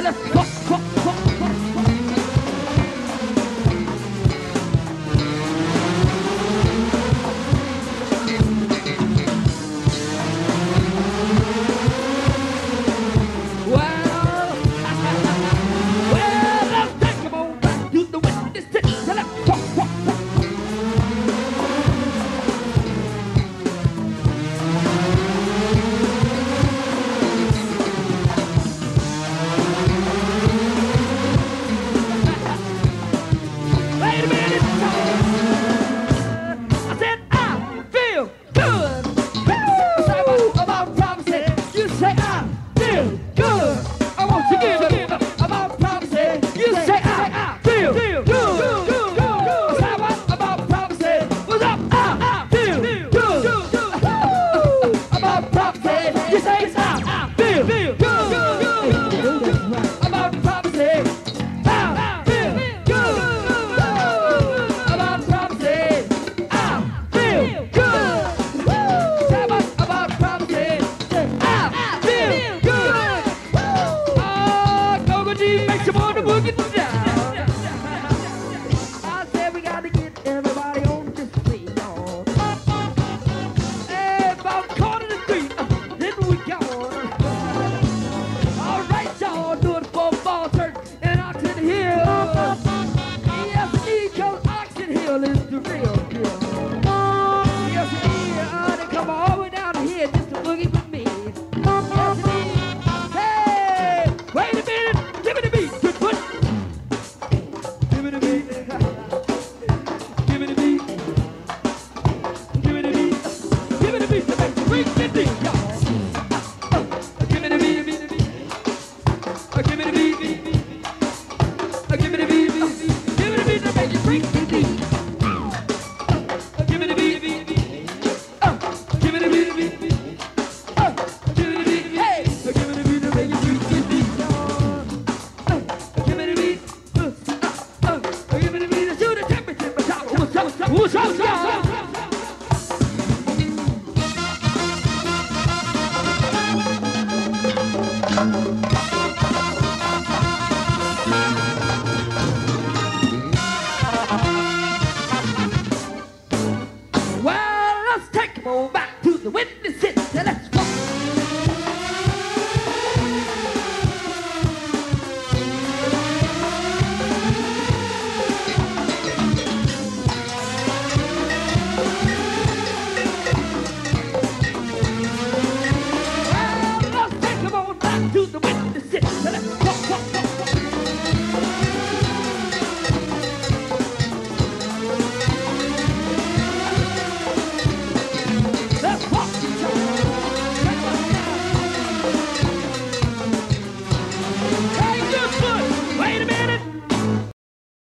来跑跑 the real deal. Yes, it is, honey, come all the way down here just to boogie with me. Yes, it is. Hey, wait a minute, give me the beat, good beat. Give me the beat. give me the beat. Give me the beat. Give me the beat Give make the beat. 不上山